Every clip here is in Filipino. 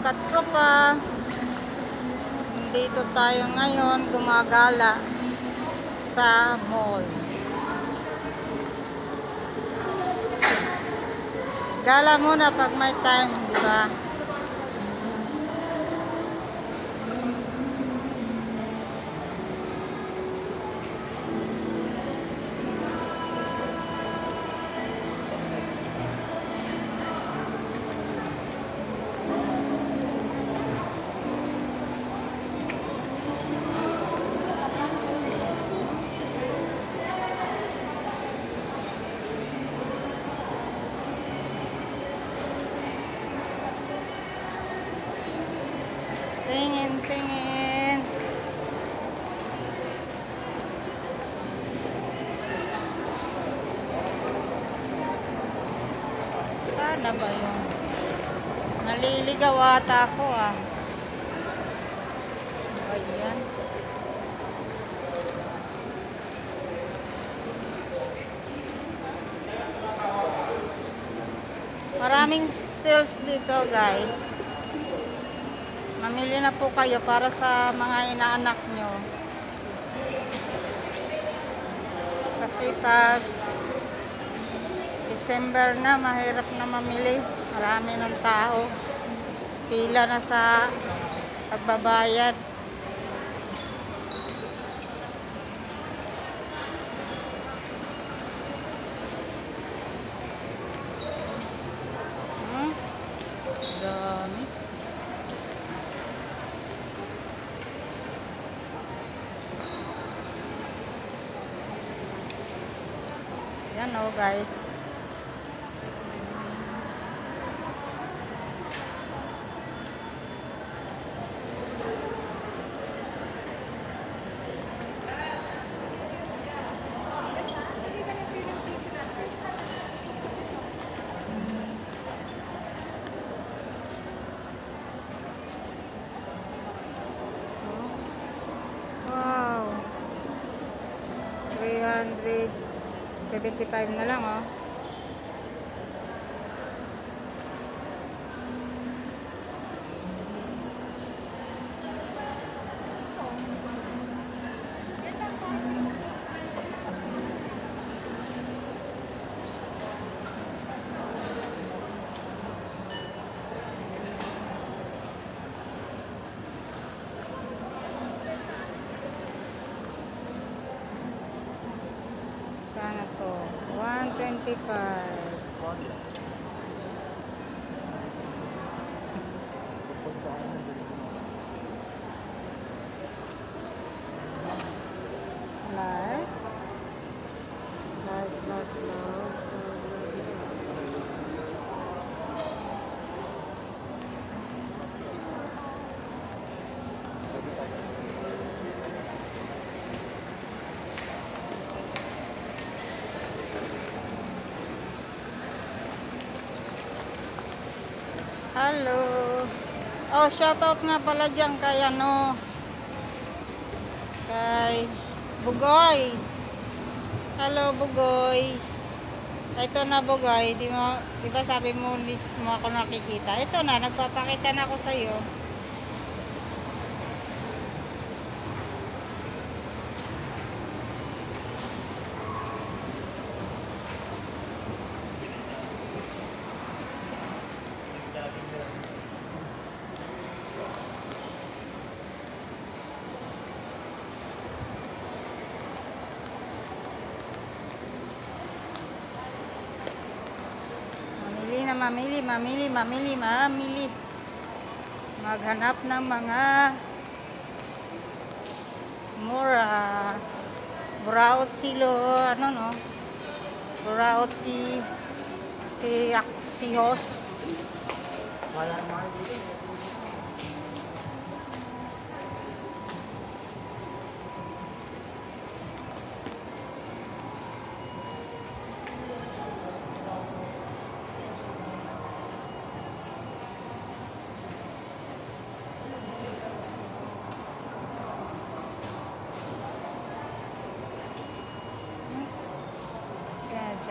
katropa. Dito tayo ngayon gumagala sa mall. Gala muna pag may time, di ba? Sana ba yun? Naliligaw ata ako ah. Ayan. Maraming sales dito guys. Mamili na po kayo para sa mga inaanak nyo. Kasi pag December na, mahirap na mamili. Marami ng tao. Pila na sa pagbabayad. Hmm? Dami. Yan oh guys. 375 na lang oh. 125. Hello. Oh, shoutout nga pala dyan kay ano. Kay Bugoy. Hello, Bugoy. Ito na, Bugoy. Di, mo, di ba sabi mo, hindi mo ako nakikita? Ito na, nagpapakita na ako sa'yo. Mamili mamili, mamili, mamili. Maghanap ng mga mura. Buraot silo, ano no? Buraot si si si host. Kaya jacket.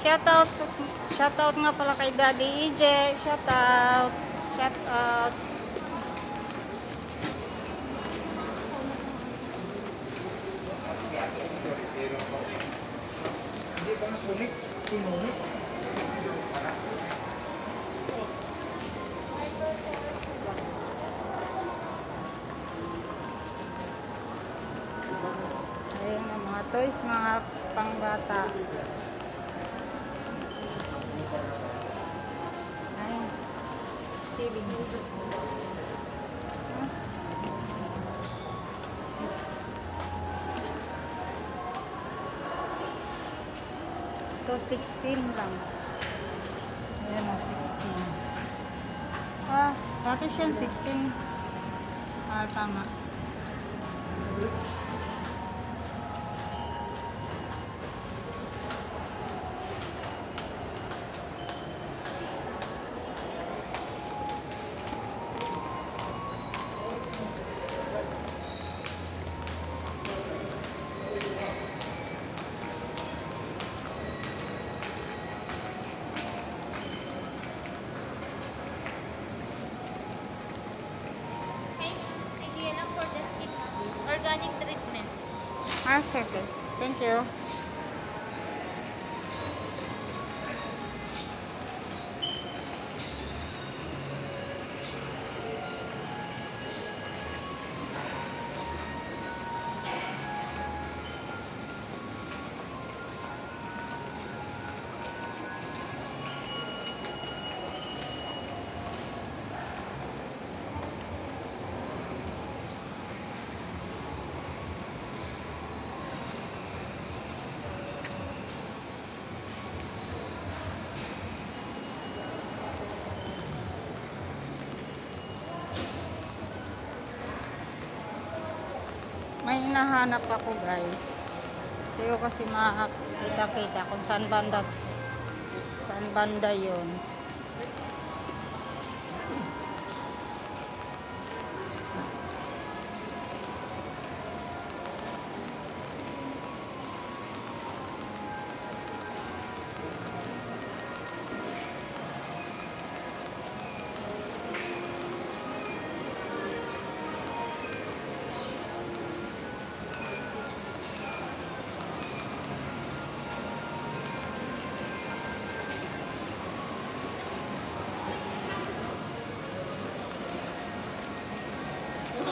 Shoutout, shoutout nga pala kay Daddy EJ. Shoutout, shoutout. Hindi ba sulit? Tinunit? Ayun ang mga toys, mga pangbata. Siling. Ito 16 lang. Ayan o, 16. Ah, dati siya 16. Ah, tama. I saved. Thank you. Hinahanap ako guys. Hindi ko kasi makita-kita kung saan banda saan banda yun.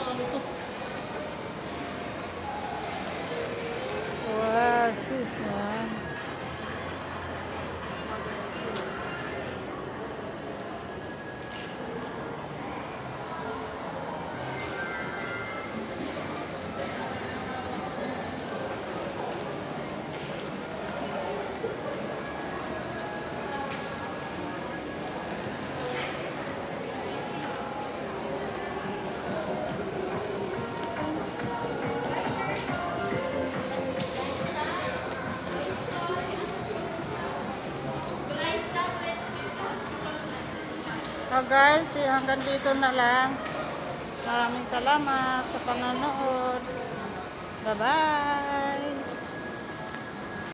Oh, Guys, di hanggang dito na lang. Maraming salamat sa panonood. Bye-bye.